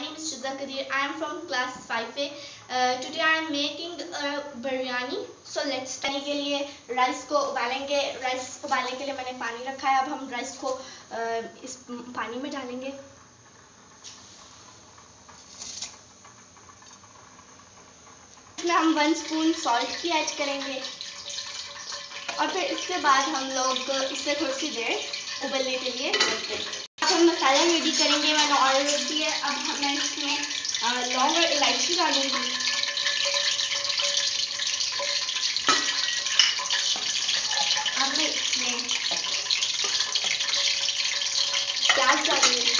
name is Shizza Kadir. I am from class 5A. Uh, today I am making a biryani. So let's करने के लिए rice को उबालेंगे rice उबालने के लिए मैंने पानी रखा है अब हम राइस को uh, इस पानी में डालेंगे इसमें हम वन स्पून सॉल्ट की ऐड करेंगे और फिर इसके बाद हम लोग इसे थोड़ी सी देर उबलने के लिए रखते हैं अब हम मसाला रेडी करेंगे मैंने अब मैं इसमें लौंग और इलायची डालूँगी अब मैं इसमें प्याज डालूँगी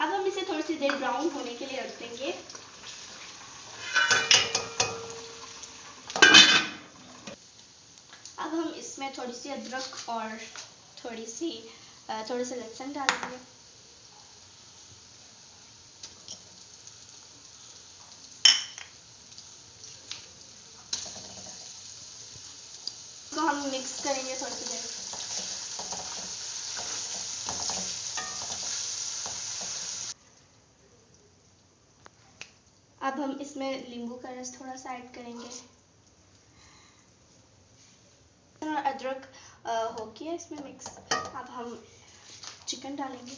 अब हम इसे थोड़ी सी देर ब्राउन होने के लिए रख देंगे हम इसमें थोड़ी सी अदरक और थोड़ी सी थोड़े से लहसुन डालेंगे। हम मिक्स करेंगे थोड़ी सी देर। अब हम इसमें नींबू का रस थोड़ा सा ऐड करेंगे और अदरक हो गया इसमें मिक्स अब हम चिकन डालेंगे.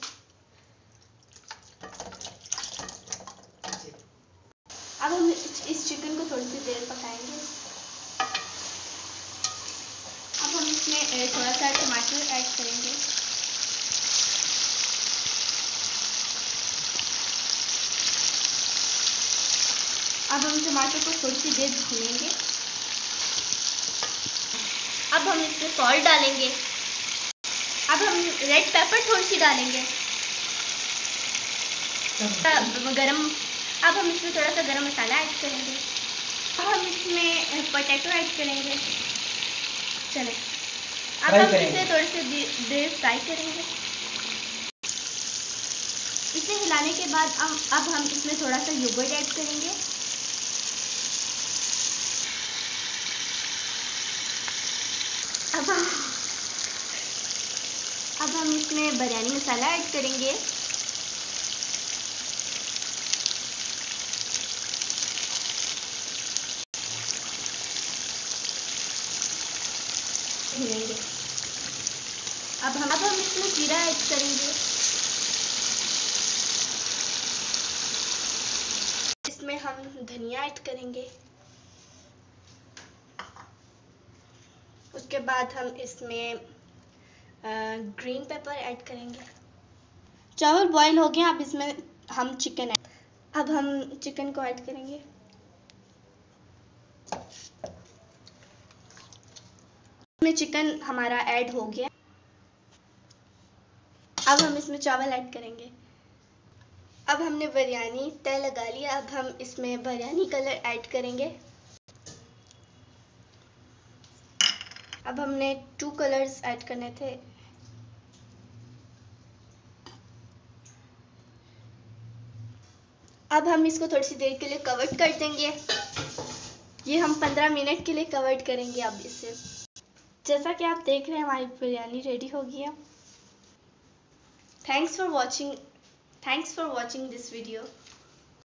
अब हम इस चिकन को थोड़ी सी देर पकाएँगे. अब हम इसमें थोड़ा सा टमाटर ऐड करेंगे. अब हम टमाटर को थोड़ी सी देर भूनेंगे. अब हम इसमें सॉल्ट डालेंगे। अब हम रेड पेपर थोड़ी सी डालेंगे गरम अब हम इसमें थोड़ा सा गरम मसाला ऐड करेंगे। अब हम इसमें पोटैटो ऐड करेंगे। चले। अब हम इसे थोड़ी सी देर फ्राई करेंगे। इसे हिलाने के बाद अब अब हम इसमें थोड़ा सा योगर्ट ऐड करेंगे। अब हम अब हम इसमें बिरयानी मसाला ऐड करेंगे। अब हम अब हम इसमें जीरा ऐड करेंगे। इसमें हम धनिया ऐड करेंगे। उसके बाद हम इसमें ग्रीन पेपर ऐड करेंगे। चावल बॉईल हो गए अब इसमें हम चिकन ऐड अब हम चिकन को ऐड करेंगे। इसमें चिकन हमारा ऐड हो गया। अब हम इसमें चावल ऐड करेंगे। अब हमने बिरयानी तय लगा लिया अब हम इसमें बिरयानी कलर ऐड करेंगे। अब हमने टू कलर्स ऐड करने थे। अब हम इसको थोड़ी सी देर के लिए कवर्ड कर देंगे। ये हम पंद्रह मिनट के लिए कवर्ड करेंगे अब इसे। जैसा कि आप देख रहे हैं, हमारी बिरयानी रेडी हो गई है। Thanks for watching thanks for watching this video